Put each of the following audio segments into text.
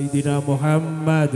Sayyidina Muhammad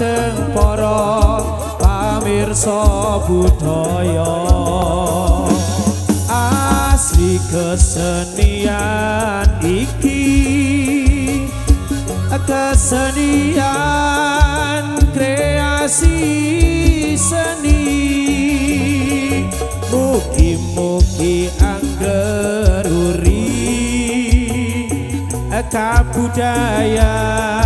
dumateng para pamirsa budaya. Asli kesenian iki kesenian kreasi seni. Mugi-mugi anggeruri kabudayan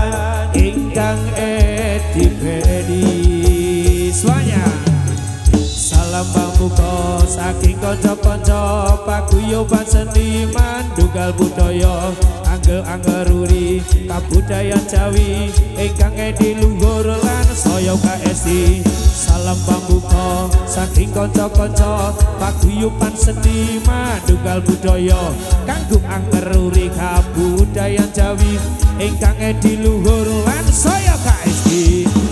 Pambuka saking kanca-kanca paguyuban seniman dugal budaya. Angger-anggeruri kabudayan Jawi ingkang edi luhur lan saya KSI Salam pambuka saking kanca-kanca paguyuban seniman dugal budaya. Kanggo anggeruri kabudayan Jawi ingkang edi luhur lan saya KSI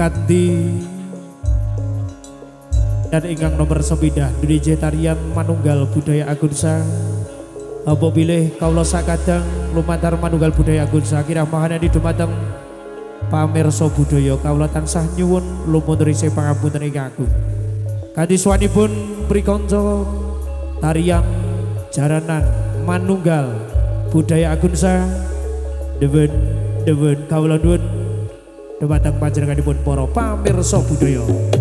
Kanthi dan ingkang nomor sepidah DJ tarian manunggal budaya agunsa. Apa pilih kaulah sakadang lumantar manunggal budaya agunsa? Kira mahana di dumateng pamirsa budaya. Kaulah tansah nyuwun lumuntur isi pangapunten ingkang agung. Kanthi pun prikonco tarian jaranan manunggal budaya agunsa. Dewen dewen kaulah nuwun Dumateng panjenenganipun para pamirsa budaya.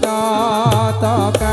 ta ta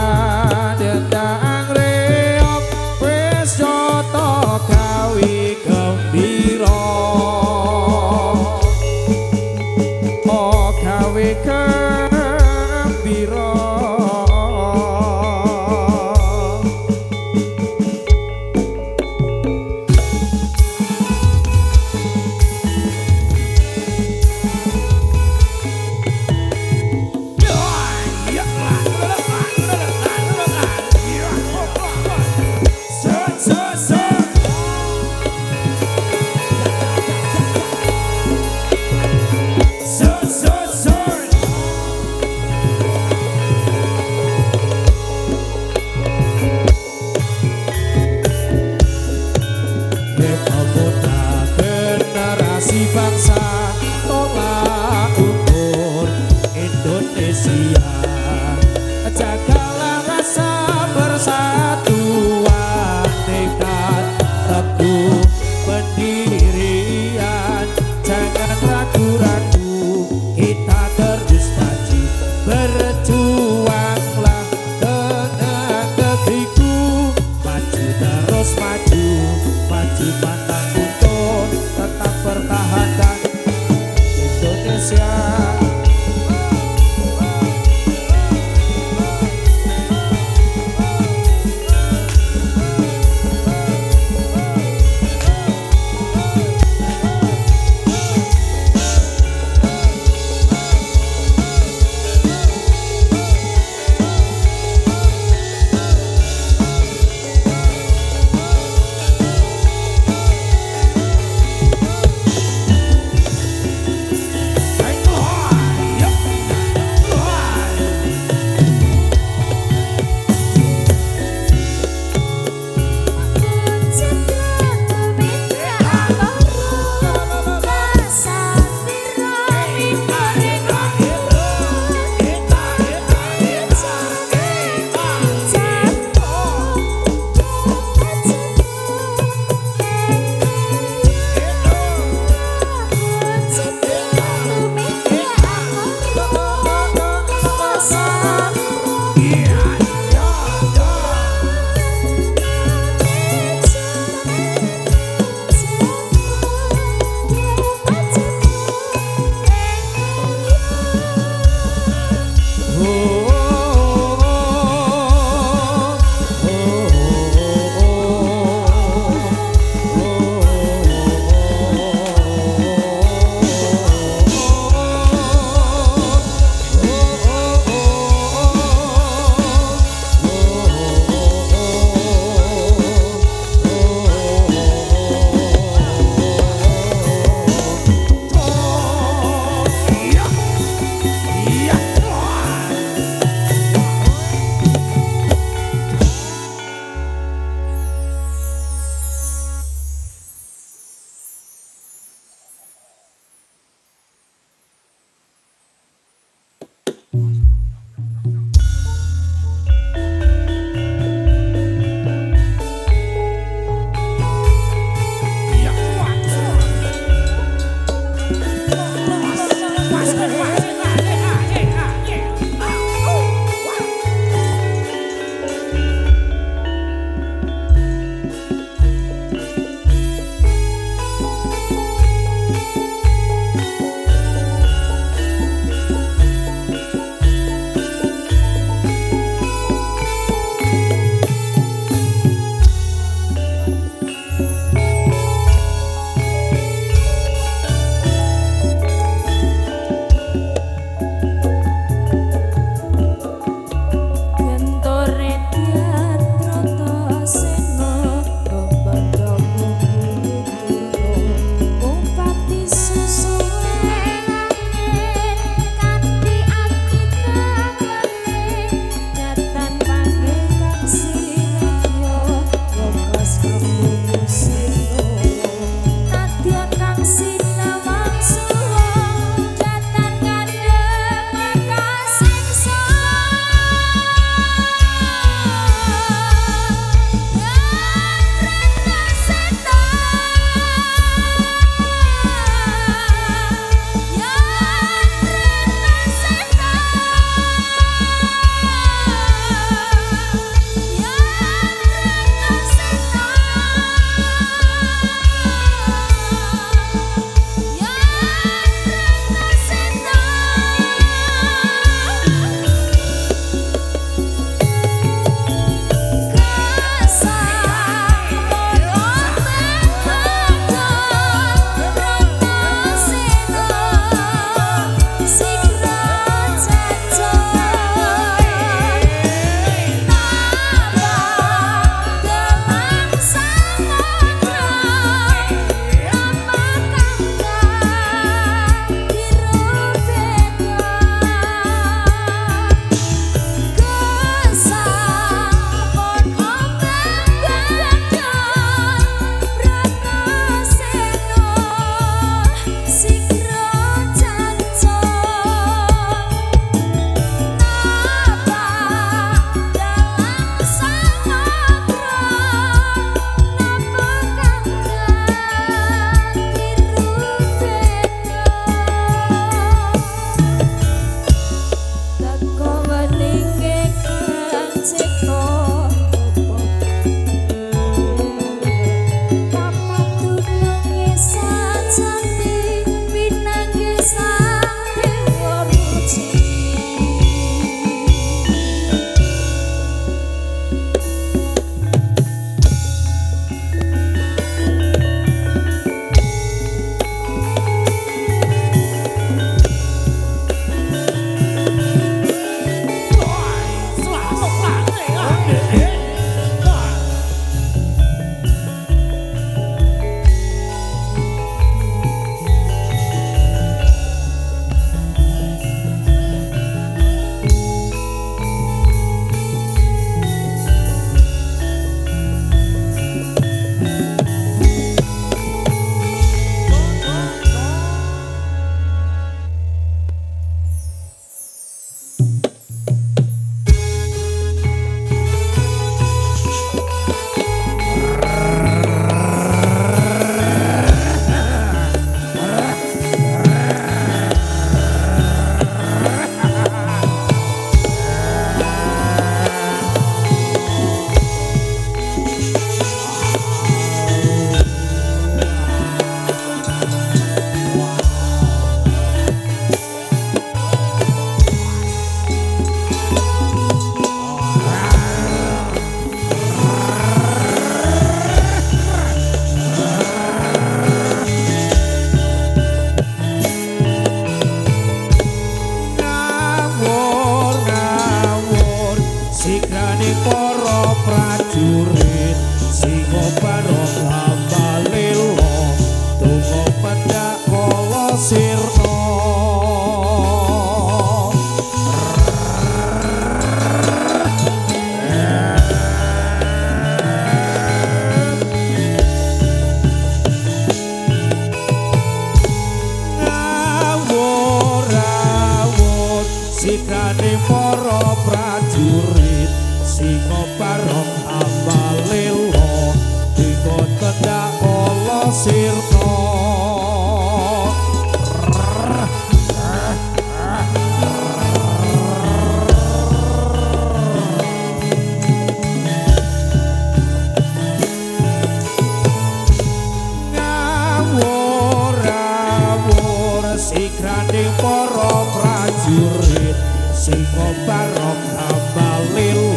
saking para prajurit sing barok abalilo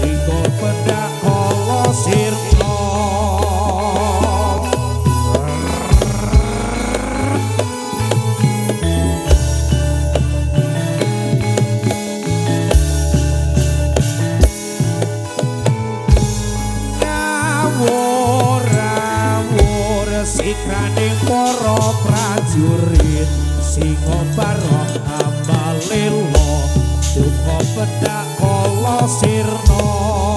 iku pedak kala Sirno.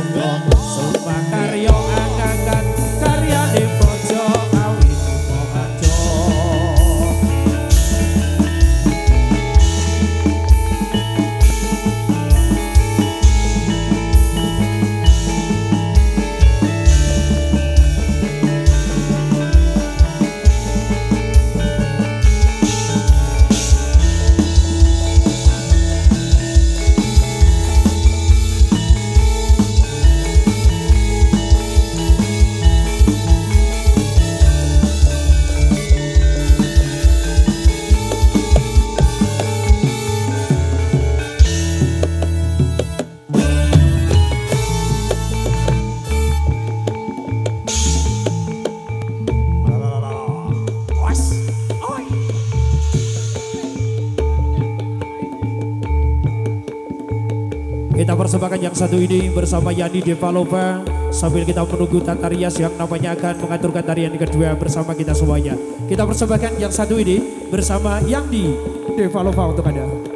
long, long, long. Persembahkan yang satu ini bersama Yani Devalova sambil kita menunggu Tata Rias yang namanya akan mengaturkan tarian kedua bersama kita semuanya. Kita persembahkan yang satu ini bersama Yani Devalova untuk Anda.